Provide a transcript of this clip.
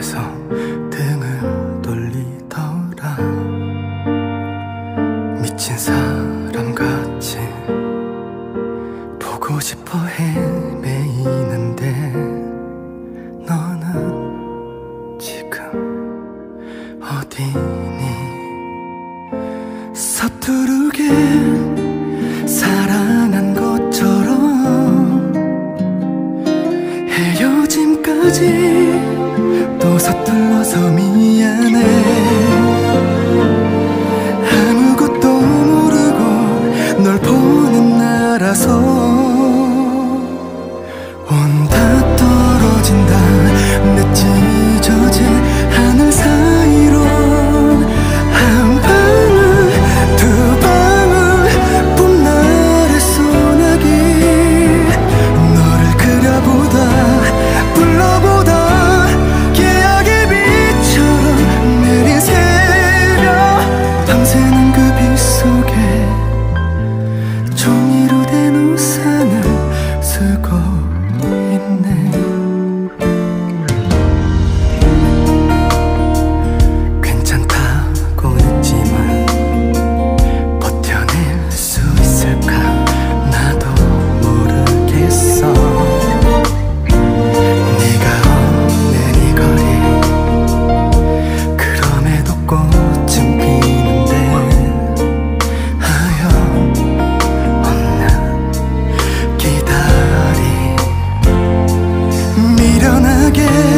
그래서 등을 돌리더라. 미친 사람같이 보고 싶어 헤매이는데 너는 지금 어디니? 서투르게 사랑한 것처럼 헤어짐까지 섬이 so 크게